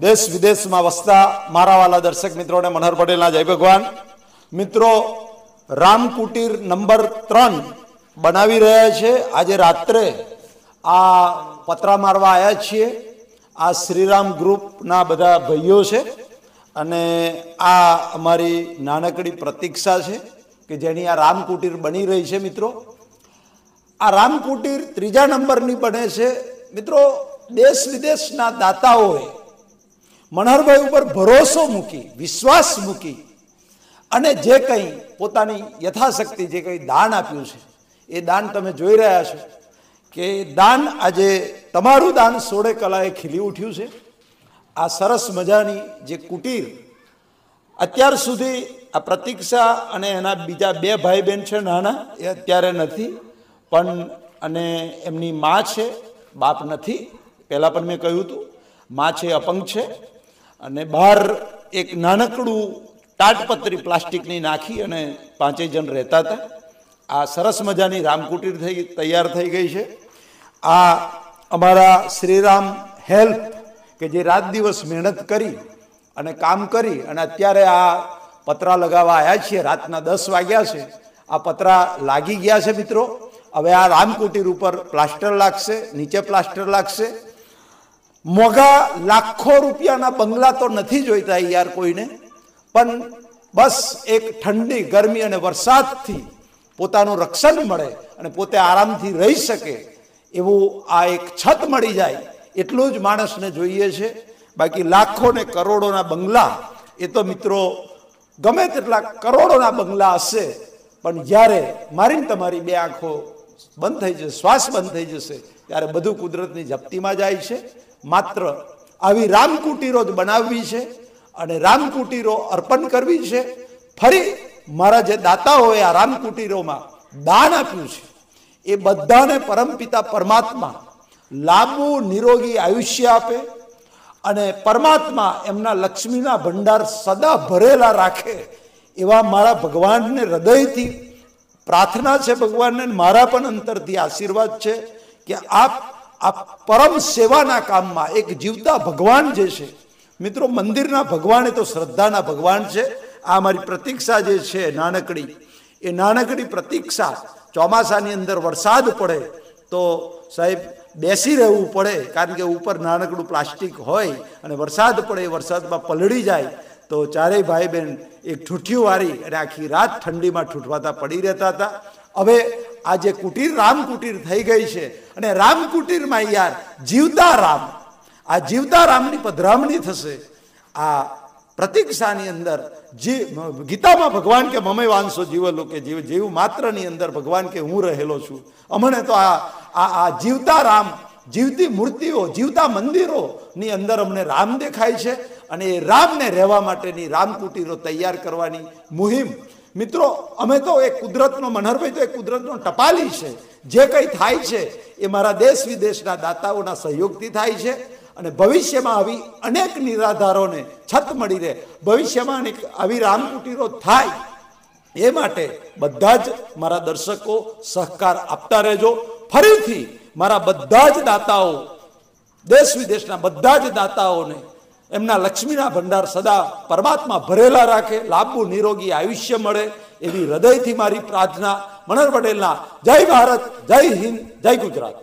દેશ વિદેશમાં વસતા મારા વાલા દર્શક મિત્રોને મનહર પટેલના જય ભગવાન. મિત્રો રામ કુટીર નંબર ત્રણ બનાવી રહ્યા છે. આજે રાત્રે આ પતરા મારવા આવ્યા છીએ. આ શ્રીરામ ગ્રુપના બધા ભાઈઓ છે અને આ અમારી નાનકડી પ્રતીક્ષા છે કે જેની આ રામ કુટીર બની રહી છે મિત્રો. આ રામ કુટીર ત્રીજા નંબરની બને છે. મિત્રો, દેશ વિદેશના દાતાઓએ મનહરભાઈ ઉપર ભરોસો મૂકી, વિશ્વાસ મૂકી અને જે કંઈ પોતાની યથાશક્તિ, જે કંઈ દાન આપ્યું છે, એ દાન તમે જોઈ રહ્યા છો કે દાન આજે તમારું દાન સોળે કલાએ ખીલી ઉઠ્યું છે. આ સરસ મજાની જે કુટીર, અત્યાર સુધી આ પ્રતીક્ષા અને એના બીજા બે ભાઈ બહેન છે, નાના, એ અત્યારે નથી, પણ અને એમની મા છે, બાપ નથી, પહેલાં પણ મેં કહ્યું હતું, મા છે, અપંગ છે અને બહાર એક નાનકડું તાટપત્રી પ્લાસ્ટિકની નાખી અને પાંચેય જણ રહેતા હતા. આ સરસ મજાની રામકુટીર થઈ, તૈયાર થઈ ગઈ છે. આ અમારા શ્રીરામ હેલ્પ કે જે રાત દિવસ મહેનત કરી અને કામ કરી અને અત્યારે આ પતરા લગાવવા આવ્યા છીએ, રાતના દસ વાગ્યા છે. આ પતરા લાગી ગયા છે મિત્રો. હવે આ રામકુટીર ઉપર પ્લાસ્ટર લાગશે, નીચે પ્લાસ્ટર લાગશે. મોઘા લાખો રૂપિયાના બંગલા તો નથી જોઈતા યાર કોઈને. પણ બસ એક ઠંડી, ગરમી અને વરસાદથી પોતાનું રક્ષણ મળે અને પોતે આરામથી રહી શકે એવું આ એક છત મળી જાય. એટલું જ માણસને જોઈએ છે. બાકી લાખો ને કરોડોના બંગલા, એ તો મિત્રો ગમે તેટલા કરોડોના બંગલા હશે, પણ જ્યારે મારીને તમારી બે આંખો બંધ થઈ જશે, શ્વાસ બંધ થઈ જશે, ત્યારે બધું કુદરતની જપ્તીમાં જાય છે. માત્ર આવી રામકુટીરો જ બનાવવી છે અને રામકુટીરો અર્પણ કરવી છે. ફરી મારા જે દાતાઓએ આ રામકુટીરોમાં દાન આપ્યું છે, એ બધાને પરમપિતા પરમાત્મા લાંબુ નિરોગી આયુષ્ય આપે અને પરમાત્મા એમના લક્ષ્મીના ભંડાર સદા ભરેલા રાખે એવા મારા ભગવાનને હૃદયથી પ્રાર્થના છે ભગવાનને, મારા પણ અંતરથી આશીર્વાદ છે કે આપ આ પરમ સેવાના કામમાં એક જીવતા ભગવાન જે છે, મિત્રો મંદિરના ભગવાન એ તો શ્રદ્ધાના ભગવાન છે, આ મારી પ્રતીક્ષા જે છે નાનકડી, એ નાનકડી પ્રતીક્ષા ચોમાસાની અંદર વરસાદ પડે તો સાહેબ બેસી રહેવું પડે, કારણ કે ઉપર નાનકડું પ્લાસ્ટિક હોય અને વરસાદ પડે વરસાદમાં પલળી જાય તો ચારેય ભાઈ બહેન એક ઠૂઠિયું વારી અને આખી રાત ઠંડીમાં ઠૂઠવાતા પડી રહેતા હતા. હવે આ જે કુટીર, રામ કુટીર થઈ ગઈ છે અને રામ કુટીરમાં યાર જીવતા રામ. આ જીવતા રામની પધરામણી થશે. આ પ્રતિક્ષાની અંદર જે ગીતામાં ભગવાન કે મમે વાંશો જીવ કે જીવ જીવ માત્રની અંદર ભગવાન કે હું રહેલો છું. અમને તો આ આ જીવતા રામ, જીવતી મૂર્તિઓ, જીવતા મંદિરોની અંદર અમને રામ દેખાય છે. અને એ રામને રહેવા માટેની રામકુટીરો તૈયાર કરવાની મુહિમ. મિત્રો, અમે તો એ કુદરતનો, મનહરભાઈ તો એ કુદરતનો ટપાલી છે. જે કંઈ થાય છે, એ મારા દેશ વિદેશના દાતાઓના સહયોગથી થાય છે અને ભવિષ્યમાં આવી અનેક નિરાધારોને છત મળી રહે. ભવિષ્યમાં આવી રામકુટીરો થાય, એ માટે બધા જ મારા દર્શકો સહકાર આપતા રહેજો. ફરીથી મારા બધા જ દાતાઓ દેશ વિદેશના બધા જ દાતાઓને એમના લક્ષ્મીના ભંડાર સદા પરમાત્મા ભરેલા રાખે, લાંબુ નિરોગી આયુષ્ય મળે, એવી હૃદયથી મારી પ્રાર્થના, મનર પટેલના, જય ભારત, જય હિન્દ, જય ગુજરાત.